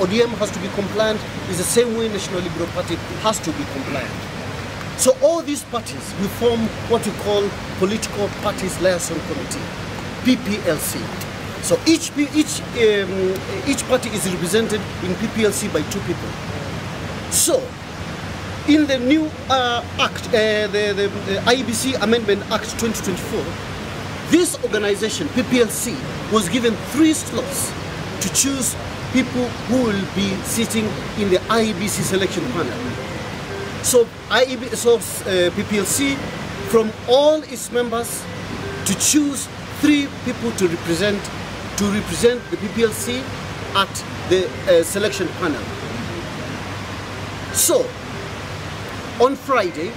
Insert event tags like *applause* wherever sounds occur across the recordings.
ODM has to be compliant is the same way National Liberal Party has to be compliant. So all these parties, we form what we call Political Parties Liaison Committee, PPLC. So each, each, um, each party is represented in PPLC by two people. So in the new uh, act, uh, the, the, the IEBC Amendment Act 2024, this organization, PPLC, was given three slots to choose people who will be sitting in the IEBC selection panel. So, IEB, so uh, PPLC, from all its members, to choose three people to represent to represent the PPLC at the uh, selection panel. So, on Friday,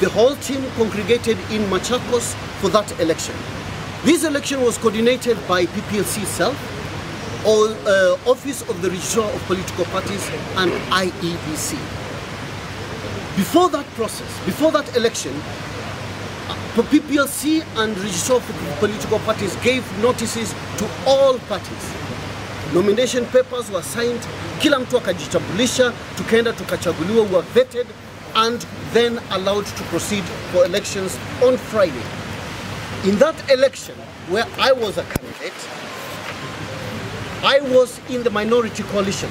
the whole team congregated in Machakos for that election. This election was coordinated by PPLC itself, or, uh, Office of the Registrar of Political Parties and IEBC. Before that process, before that election, PPLC and Registrar of Political Parties gave notices to all parties. Nomination papers were signed, kila mtu akajitambulisha, tukaenda tukachaguliwa, were vetted and then allowed to proceed for elections on Friday. In that election, where I was a candidate, I was in the minority coalition,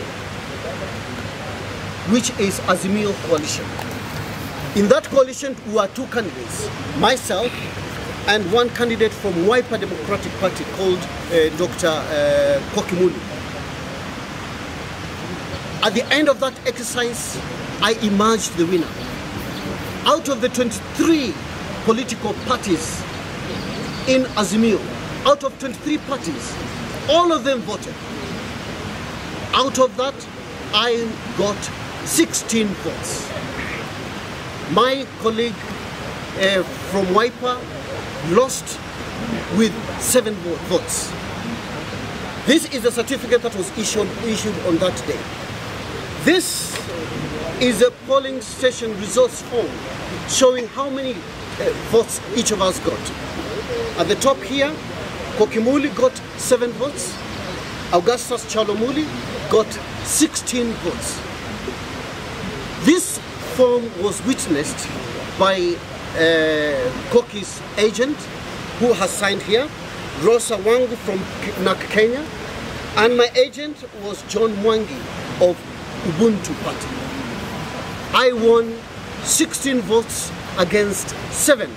which is Azimio coalition. In that coalition, we were two candidates, myself and one candidate from Wiper Democratic Party called uh, Dr. Uh, Koki Muli. At the end of that exercise, I emerged the winner. Out of the 23 political parties in Azimio, out of 23 parties, all of them voted. Out of that, I got 16 votes. My colleague uh, from Wiper lost with seven votes. This is a certificate that was issued, issued on that day. This is a polling station results form showing how many uh, votes each of us got. At the top here, Koki Muli got seven votes. Augustus Kyalo Muli got 16 votes. This form was witnessed by uh, Koki's agent, who has signed here, Rosa Wangu from NARC Kenya, and my agent was John Mwangi of Ubuntu Party. I won 16 votes against 7.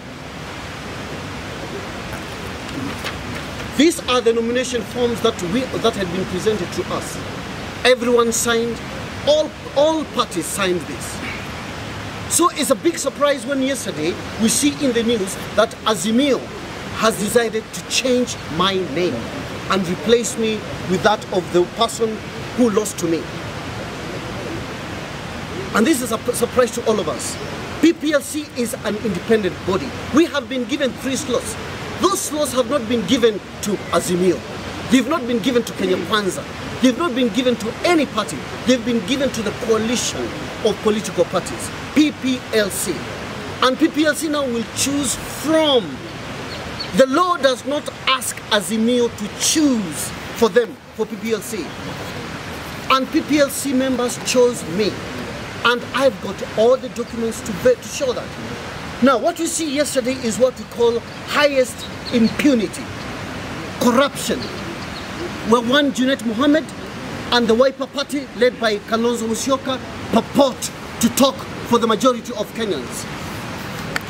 These are the nomination forms that we that had been presented to us. Everyone signed, all, all parties signed this. So it's a big surprise when yesterday we see in the news that Azimio has decided to change my name and replace me with that of the person who lost to me. And this is a surprise to all of us. PPLC is an independent body. We have been given three slots. Those laws have not been given to Azimio. They've not been given to Kenya Kwanza. They've not been given to any party. They've been given to the coalition of political parties, PPLC. And PPLC now will choose from. The law does not ask Azimio to choose for them, for PPLC. And PPLC members chose me. And I've got all the documents to, to show that. Now, what you see yesterday is what we call highest impunity, corruption, where one Junet Mohammed and the Wiper Party, led by Kalonzo Musyoka, purport to talk for the majority of Kenyans.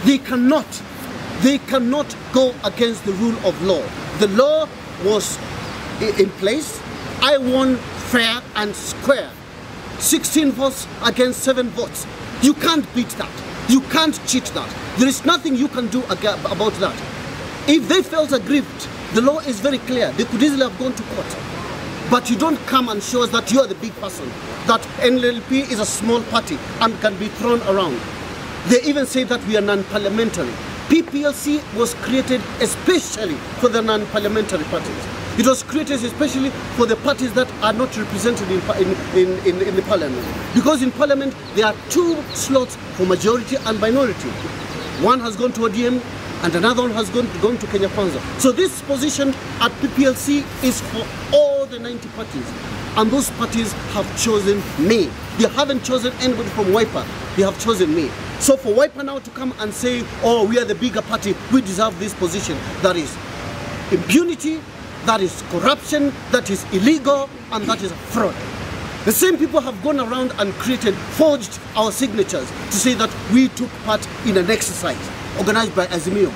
They cannot, they cannot go against the rule of law. The law was in place. I won fair and square. 16 votes against 7 votes. You can't beat that. You can't cheat that. There is nothing you can do about that. If they felt aggrieved, the law is very clear. They could easily have gone to court. But you don't come and show us that you are the big person, that NLP is a small party and can be thrown around. They even say that we are non-parliamentary. PPLC was created especially for the non-parliamentary parties. It was created especially for the parties that are not represented in, in, in, in, the parliament. Because in parliament, there are two slots for majority and minority. One has gone to ODM and another one has gone, gone to Kenya Kwanza. So this position at PPLC is for all the 90 parties. and those parties have chosen me. They haven't chosen anybody from Wiper. They have chosen me. So for Wiper now to come and say, oh, we are the bigger party, we deserve this position, that is impunity, that is corruption, that is illegal, and that is fraud. The same people have gone around and created, forged our signatures to say that we took part in an exercise organized by Azimio.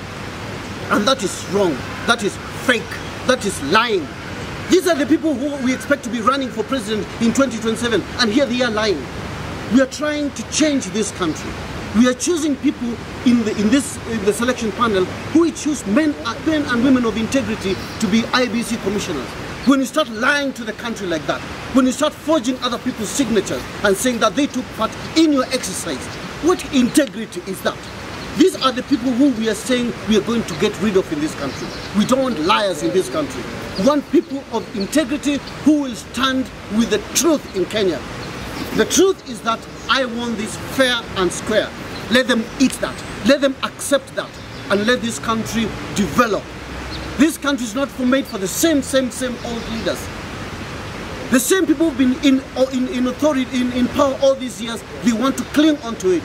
And that is wrong. That is fake. That is lying. These are the people who we expect to be running for president in 2027, and here they are lying. We are trying to change this country. We are choosing people in the in this in the selection panel who we choose men, uh, men and women of integrity to be IEBC commissioners. When you start lying to the country like that, when you start forging other people's signatures and saying that they took part in your exercise, what integrity is that? These are the people who we are saying we are going to get rid of in this country. We don't want liars in this country. We want people of integrity who will stand with the truth in Kenya. The truth is that I want this fair and square. Let them eat that. Let them accept that. And let this country develop. This country is not made for the same, same, same old leaders. The same people who've been in, in, in authority, in, in power all these years, they want to cling onto it.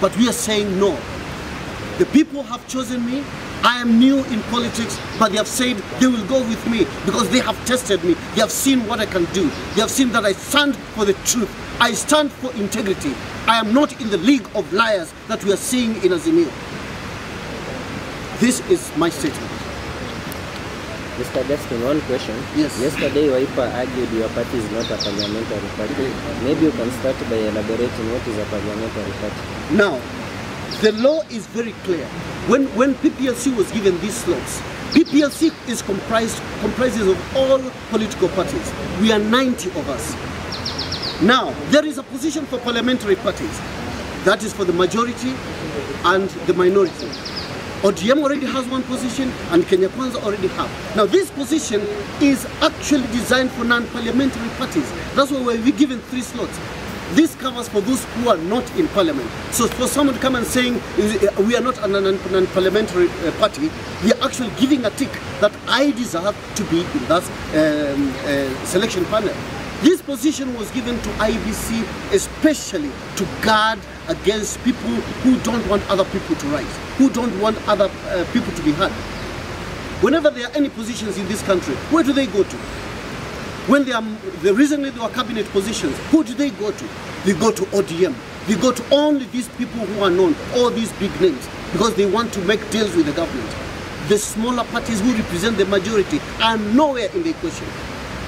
But we are saying no. The people have chosen me. I am new in politics, but they have said they will go with me because they have tested me. They have seen what I can do. They have seen that I stand for the truth. I stand for integrity. I am not in the league of liars that we are seeing in Azimio. This is my statement. Mr. Gaskin, one question. Yes. Yesterday, Wiper argued your party is not a parliamentary party. Maybe you can start by elaborating what is a parliamentary party. Now, the law is very clear. When, when PPLC was given these slots, PPLC is comprised comprises of all political parties. We are 90 of us. Now, there is a position for parliamentary parties. That is for the majority and the minority. ODM already has one position and Kenya Kwanza already have. Now this position is actually designed for non-parliamentary parties. That's why we're given three slots. This covers for those who are not in parliament. So for someone to come and saying we are not a non-parliamentary uh, party, we are actually giving a tick that I deserve to be in that um, uh, selection panel. This position was given to IEBC especially to guard against people who don't want other people to rise, who don't want other uh, people to be heard. Whenever there are any positions in this country, where do they go to? When they are, the recently there were cabinet positions, who do they go to? They go to ODM. They go to only these people who are known, all these big names, because they want to make deals with the government. The smaller parties who represent the majority are nowhere in the equation.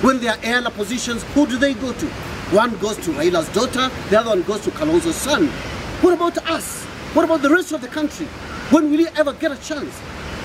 When there are airline positions, who do they go to? One goes to Raila's daughter, the other one goes to Kalonzo's son. What about us? What about the rest of the country? When will we ever get a chance?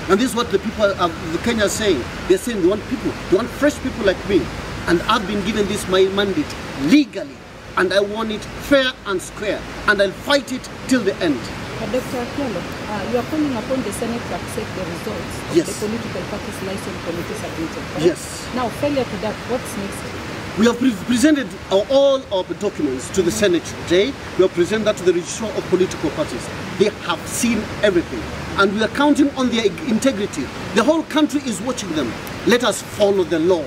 And this is what the people of Kenya are saying. They're saying they want people, they want fresh people like me. And I've been given this my mandate legally. And I want it fair and square. And I'll fight it till the end. But Dr. Akiolo, uh, you are calling upon the Senate to accept the results of Yes. the political parties liaison committee submitted. correct? Yes. Now, failure to that, what's next? We have pre- presented our, all of the documents to the Senate today. We have presented that to the Registrar of Political Parties. They have seen everything. And we are counting on their integrity. The whole country is watching them. Let us follow the law.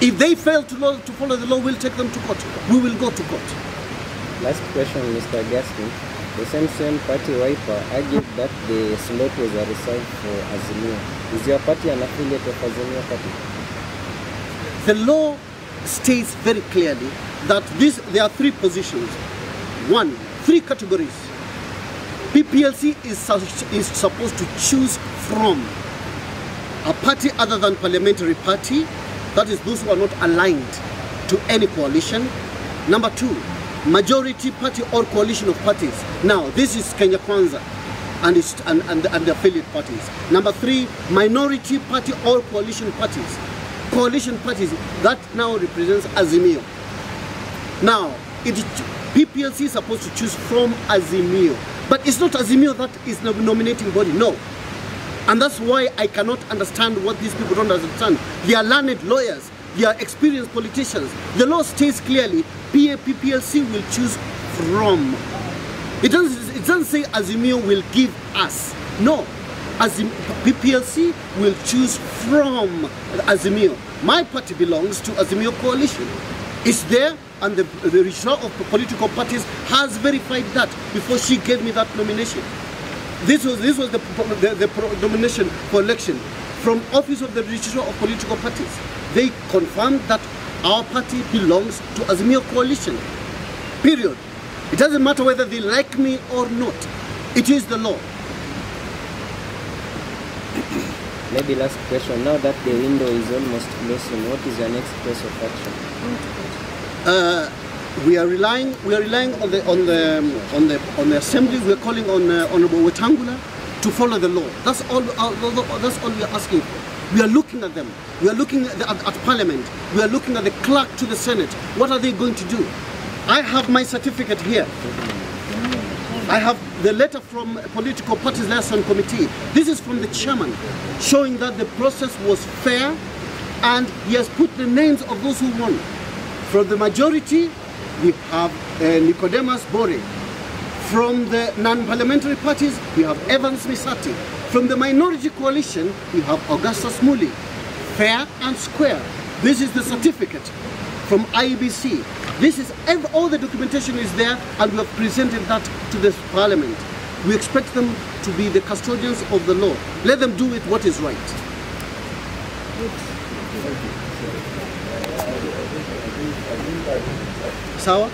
If they fail to, law, to follow the law, we'll take them to court. We will go to court. Last question, Mr. Gaskin. The same same party Wiper argued that the slot was a reserve for Azimio. Is your party an affiliate of Azimio party? The law states very clearly that this, there are three positions. One, three categories. PPLC is, is supposed to choose from a party other than parliamentary party, that is those who are not aligned to any coalition. Number two, majority party or coalition of parties. Now, this is Kenya Kwanza and, its, and, and, and the affiliate parties. Number three, minority party or coalition parties. Coalition parties, that now represents Azimio. Now, it, PPLC is supposed to choose from Azimio. But it's not Azimio that is the nominating body, no. And that's why I cannot understand what these people don't understand. They are learned lawyers, they are experienced politicians. The law states clearly PA, PPLC will choose from. It doesn't, it doesn't say Azimio will give us. No. Azim, PPLC will choose from Azimio. My party belongs to Azimio Coalition. It's there, and the, the of political parties has verified that before she gave me that nomination. This was this was the, the, the nomination for election from office of the registrar of political parties. They confirmed that our party belongs to Azimio coalition. Period. It doesn't matter whether they like me or not. It is the law. *clears throat* Maybe last question. Now that the window is almost closing, what is your next course of action? Uh, we are relying we are relying on the on the on the on the assembly. We are calling on uh, Honorable Wetangula to follow the law. That's all. Uh, that's all we are asking for. We are looking at them. We are looking at, the, at, at Parliament. We are looking at the clerk to the Senate. What are they going to do? I have my certificate here. I have the letter from political parties liaison committee. This is from the chairman, showing that the process was fair, and he has put the names of those who won. From the majority, we have uh, Nicodemus Bore. From the non-parliamentary parties, we have Evans Misati. From the minority coalition, we have Augustus Muli. Fair and square. This is the certificate from IEBC. This is all the documentation is there, and we have presented that to this parliament. We expect them to be the custodians of the law. Let them do it what is right. Sawa?